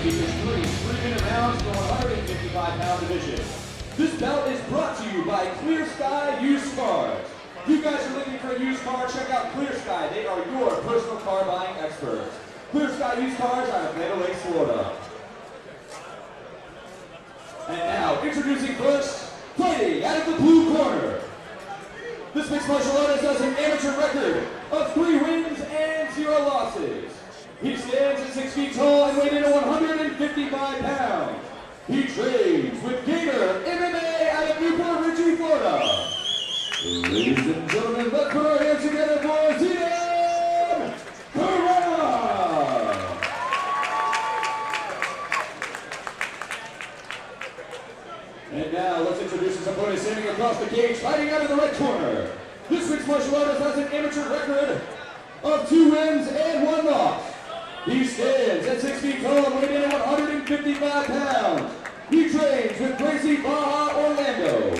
introducing three three-minute rounds for 155-pound division. This bout is brought to you by Clear Sky Used Cars. If you guys are looking for a used car, check out Clear Sky. They are your personal car buying experts. Clear Sky Used Cars out of Lakes, Florida. And now, introducing first, fighting out of the blue corner. This mixed martial artist has an amateur record of three wins and zero losses. He stands at six feet tall and weighs in at 155 pounds. He trains with Gator MMA out of New Port Richey, Florida. Ladies and gentlemen, let's put our hands together for Zenon Hererra! And now let's introduce his opponent standing across the cage, fighting out of the red corner. This week's martial artist has an amateur record of two wins and one loss. He stands at six feet tall weighing in at 155 pounds. He trains with Gracie Barra Orlando.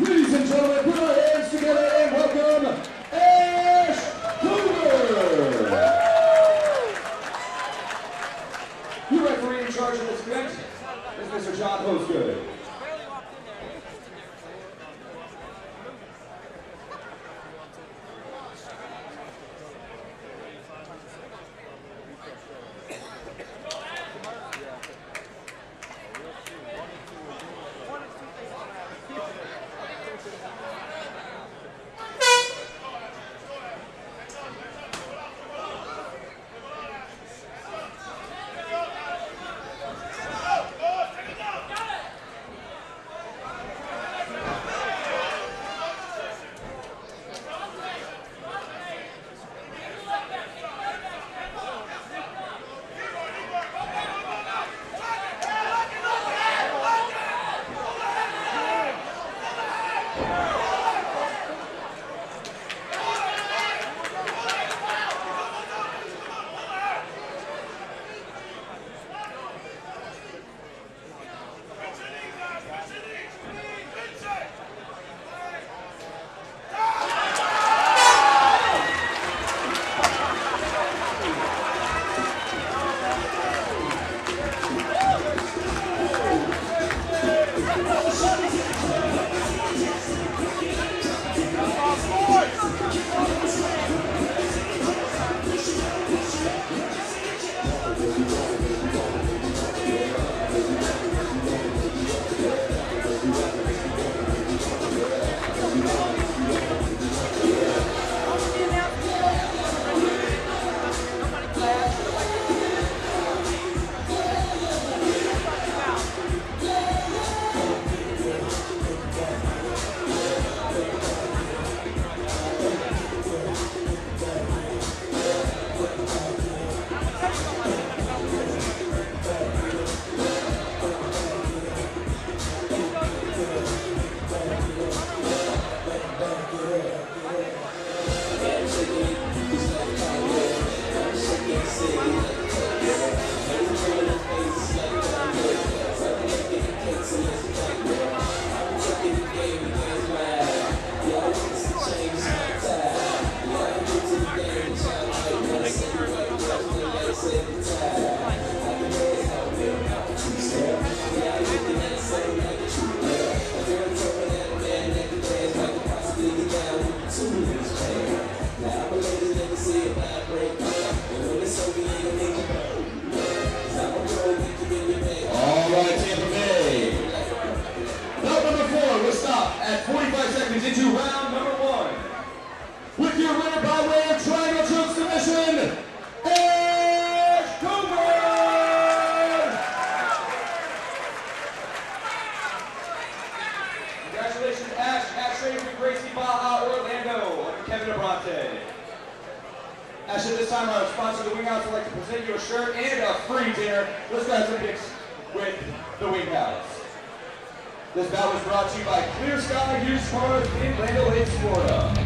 Ladies and gentlemen, put our hands together and welcome Ash Coburn. Your referee in charge of this event is Mr. John Hosegood. At this time, our sponsor, the WingHouse, would like to present you a shirt and a free dinner. Let's go some pics with the WingHouse. This bout was brought to you by Clear Sky Used Cars in Land Lakes, Florida.